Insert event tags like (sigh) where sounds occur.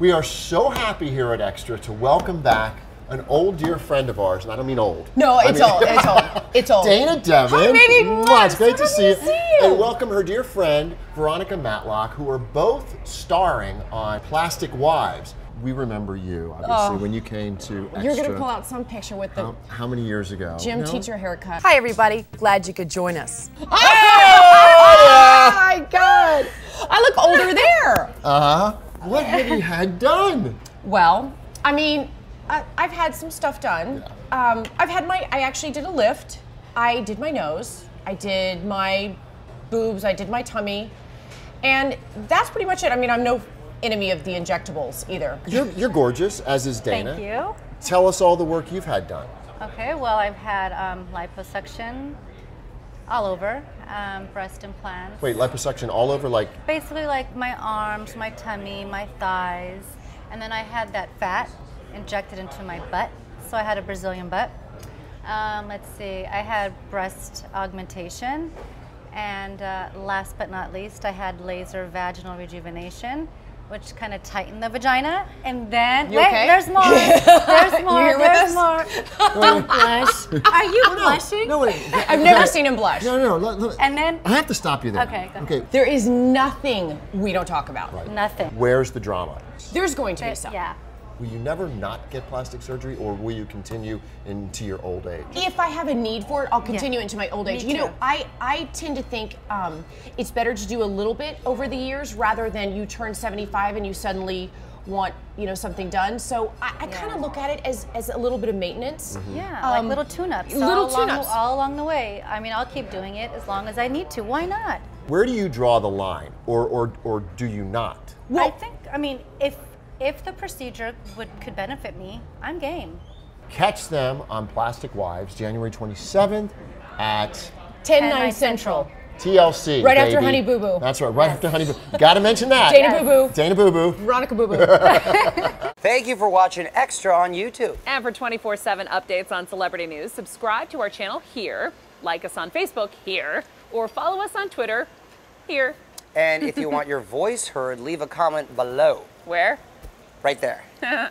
We are so happy here at Extra to welcome back an old dear friend of ours, and I don't mean old. No, I it's mean- old. It's old. (laughs) It's old. Dayna Devon. Hi, baby. Mwah, It's great So to see you. to see you. And welcome her dear friend, Veronica Matlack, who are both starring on Plastic Wives. We remember you, obviously, when you came to Extra. Oh. You're gonna pull out some picture with the How, how many years ago? gym No? teacher haircut. Hi, everybody. Glad you could join us. Oh my god! I look older there. Uh-huh. What have you had done? Well, I mean, I, I've had some stuff done. Um, I've had my. I actually did a lift. I did my nose. I did my boobs. I did my tummy, and that's pretty much it. I mean, I'm no enemy of the injectables either. You're, you're gorgeous, as is Dayna. Thank you. Tell us all the work you've had done. Okay, well, I've had um, liposuction all over, um, breast implants. Wait, liposuction all over, like, Basically, like my arms, my tummy, my thighs, and then I had that fat injected into my butt. So I had a Brazilian butt. Um, let's see, I had breast augmentation, and uh, last but not least, I had laser vaginal rejuvenation. Which kind of tighten the vagina, and then You wait, okay? there's more. (laughs) There's more. here with there's us? more. Don't blush. Are you oh, blushing? no, wait. I've never seen him blush. No, no, no. let- let- And then I have to stop you there. Okay, go Okay. There is nothing we don't talk about. nothing. Where's the drama? There's going to be some. Yeah. Will you never not get plastic surgery, or will you continue into your old age? If I have a need for it, I'll continue into my old age. Me You know. I, I tend to think um, it's better to do a little bit over the years rather than you turn 75 and you suddenly want you know something done. So I, I kind of look at it as, as a little bit of maintenance. Yeah, Um, like little tune-ups. little all tune-ups. The, all along the way. I mean, I'll keep doing it as long as I need to. Why not? Where do you draw the line, or, or, or do you not? Well, I think. I mean, if if the procedure would could benefit me, I'm game. Catch them on Plastic Wives, January 27th at 10 10 9 9 Central. TLC. Right after baby. Honey Boo Boo. That's right, right after Honey Boo. Boo. Got to mention that. Dayna Boo Boo. Dayna Boo Boo. Veronica Boo Boo. (laughs) (laughs) Thank you for watching Extra on YouTube. And for 24 7 updates on celebrity news, subscribe to our channel here, like us on Facebook here, or follow us on Twitter here. And if you want your voice heard, leave a comment below, Where? Right there. (laughs)